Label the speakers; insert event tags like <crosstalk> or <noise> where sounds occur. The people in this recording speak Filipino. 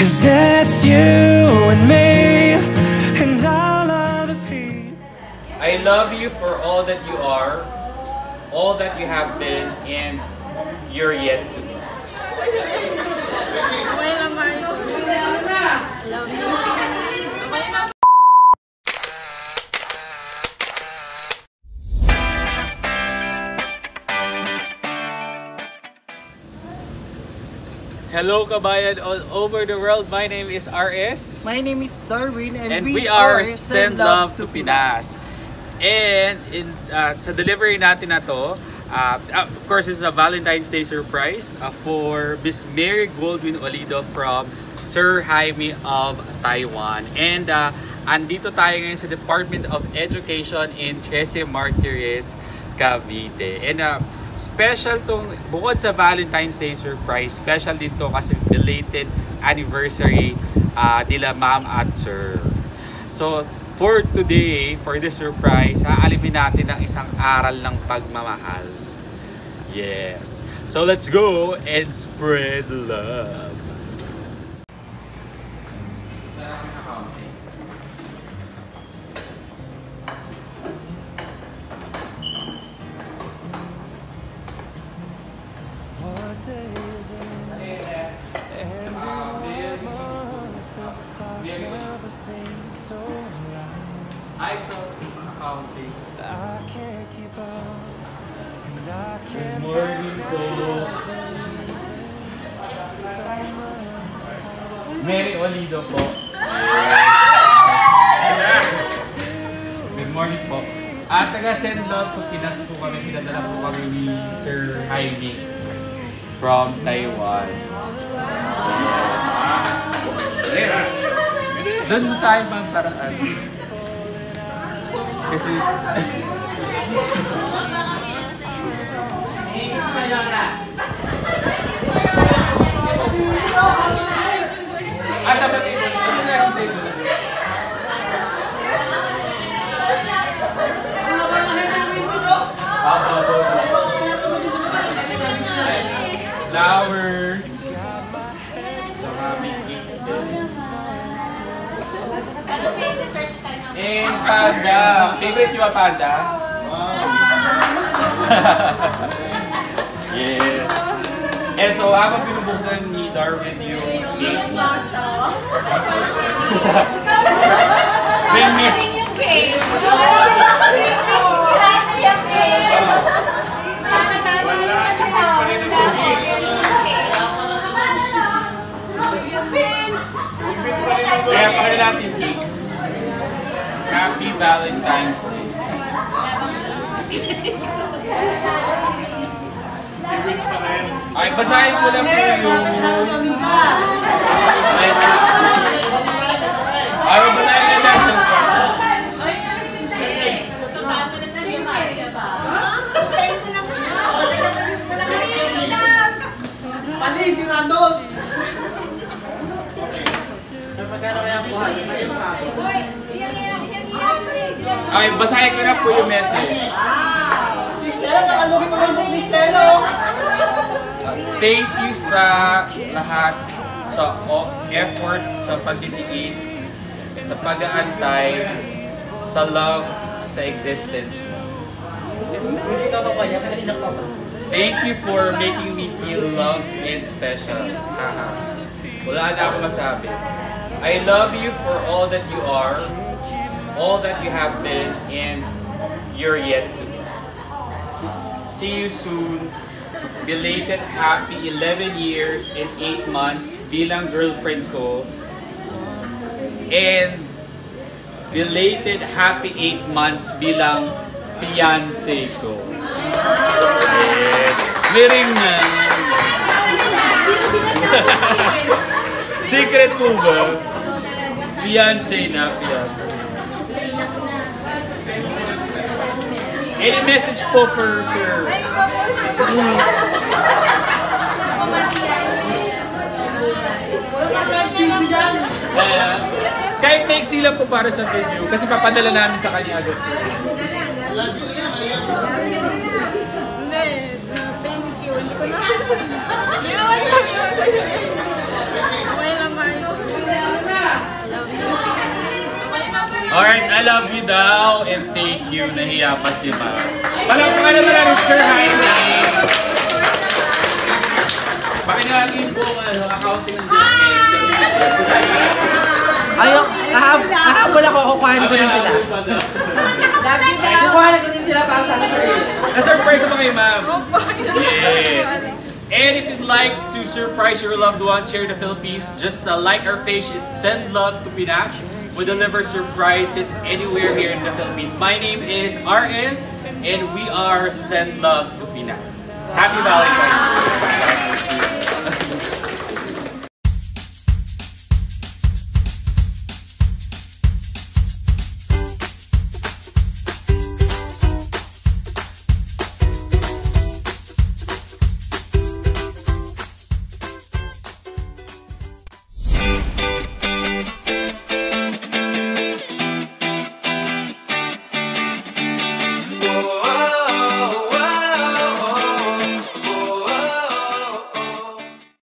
Speaker 1: Cause it's you and me and all other people.
Speaker 2: I love you for all that you are, all that you have been, and you're yet to be. Hello kabayan all over the world. My name is RS.
Speaker 3: My name is Darwin and,
Speaker 2: And we are Send Love to Pinas. And in uh, sa delivery natin na to, uh, uh, of course, this is a Valentine's Day surprise uh, for Miss Mary Goldwyn Olido from Sir Jaime of Taiwan. And uh, andito tayo ngayon sa Department of Education in Trece Martires, Cavite. And uh, special tong, bukod sa Valentine's Day surprise, special din to kasi belated anniversary uh, nila ma'am at sir. So, for today, for this surprise, aalimin natin ang isang aral ng pagmamahal. Yes. So, let's go and spread love. I thought accounting.
Speaker 1: I can't keep up, and I can't
Speaker 2: morning po. Mary Olido po. Good morning po. At taga send love po, Pinas po kami, pinadala po kami ni Sir Jaime from Taiwan. Doon na tayo bang paraan? Kasi... Ah, sabi ko, ano na si David? Ah, babo. Flowers. Maraming cake din. And panda. Favorite yung panda? yes. And so, habang binubuksan ni Darwin yung cake, bring me,
Speaker 4: yung cake.
Speaker 2: kaya pakita natin cake. Happy Valentine's Day. Ay, basahin ko lang po yung message. Ay, basahin ko yung message po.
Speaker 3: Pali, si Randall! Sa magkano kaya ang buhay?
Speaker 2: Ay, basahin ko na po yung message.
Speaker 3: Si Stella, nakaluki pa ng book ni Stella!
Speaker 2: Thank you sa lahat sa effort, sa pagtitiis, sa pag-aantay, sa love, sa existence mo. Thank you for making me feel loved and special. Haha. Wala na ako masabi. I love you for all that you are, all that you have been, and you're yet to be. See you soon. Belated happy 11 years and 8 months bilang girlfriend ko. And belated happy 8 months bilang fiancé ko. Yes. Meron na. <laughs> Secret po ba? Fiancé na, fiancé. Any message po for Sir? Uh, kahit maiksi lang po para sa video, kasi papadala namin sa kanya agad.
Speaker 4: Hindi. uh, Thank you. Hindi ko na. Okay naman.
Speaker 2: Alright, I love you daw and thank you. Nahiya pa si ma'am. Palakpakan naman natin Sir Jaime. Pakinalagin po ang ano, accounting ng
Speaker 3: Ayaw, nahab nahabol ako, kukuhanin ko din sila. Kukuhanin ko din sila para sa akin.
Speaker 2: Na-surprise mo kayo, ma'am. Yes. And if you'd like to surprise your loved ones here in the Philippines, just uh, like our page, it's Send Love to Pinas. We deliver surprises anywhere here in the Philippines. My name is RS, and we are Send Love to Pinas. Happy Valentine's Day.